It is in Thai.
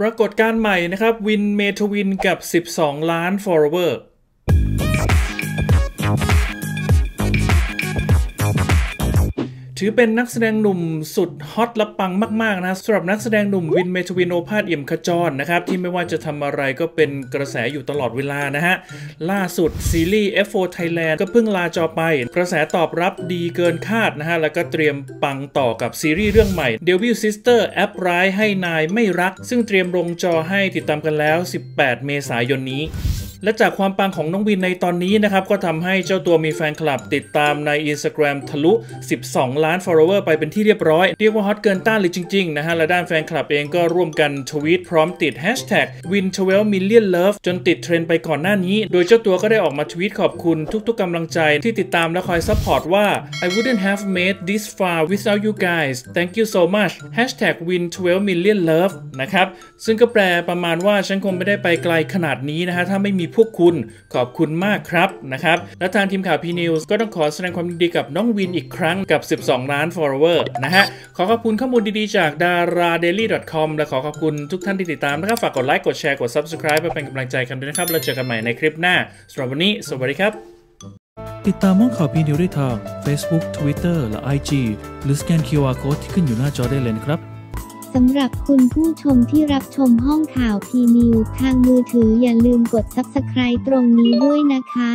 ปรากฏการณ์ใหม่นะครับวินเมธวินกับ 12 ล้าน follower ถือเป็นนักแสดงหนุ่มสุดฮอตและปังมาก ๆ นะสำหรับนักแสดงหนุ่มวินเมธวินโอภาสเอี่ยมขจรนะครับ ที่ไม่ว่าจะทำอะไรก็เป็นกระแสอยู่ตลอดเวลานะฮะ ล่าสุดซีรีส์ F4 Thailand ก็เพิ่งลาจอไป กระแสตอบรับดีเกินคาดนะฮะ แล้วก็เตรียมปังต่อกับซีรีส์เรื่องใหม่ Devil Sister แอปร้ายให้นายไม่รัก ซึ่งเตรียมลงจอให้ติดตามกันแล้ว 18 เมษายนนี้ และจากความปังของน้องวินในตอนนี้นะครับ ก็ทำให้เจ้าตัวมีแฟนคลับติดตามใน Instagram ทะลุ 12 ล้าน follower ไปเป็นที่เรียบร้อย เรียกว่าฮอตเกินต้านเลยจริงๆนะฮะ และด้านแฟนคลับเองก็ร่วมกันทวีตพร้อมติด hashtag win 12 million love จนติดเทรนด์ไปก่อนหน้านี้ โดยเจ้าตัวก็ได้ออกมาทวีตขอบคุณทุกๆกำลังใจที่ติดตามและคอย support ว่า I wouldn't have made this far without you guys thank you so much hashtag win 12 million love นะครับซึ่งก็แปลประมาณว่าฉันคงไม่ได้ไปไกลขนาดนี้นะฮะถ้าไม่มีพวกคุณขอบคุณมากครับนะครับและทางทีมข่าว P News ก็ต้องขอแสดงความยินดีกับน้องวินอีกครั้งกับ 12 ล้าน follower นะฮะขอขอบคุณข้อมูลดีๆ จาก daradaily.com และขอขอบคุณทุกท่านที่ติดตามนะครับฝากกดไลค์กดแชร์กด subscribe เพื่อเป็นกำลังใจกันด้วยนะครับแล้วเจอกันใหม่ในคลิปหน้าสำหรับวันนี้ สวัสดีครับ ติดตามห้องข่าวพีนิวได้ทาง Facebook Twitter และ IG หรือสแกน QR Code ที่ขึ้นอยู่หน้าจอได้เลยนะครับ สำหรับคุณผู้ชมที่รับชมห้องข่าวพีนิวทางมือถืออย่าลืมกด Subscribe ตรงนี้ด้วยนะคะ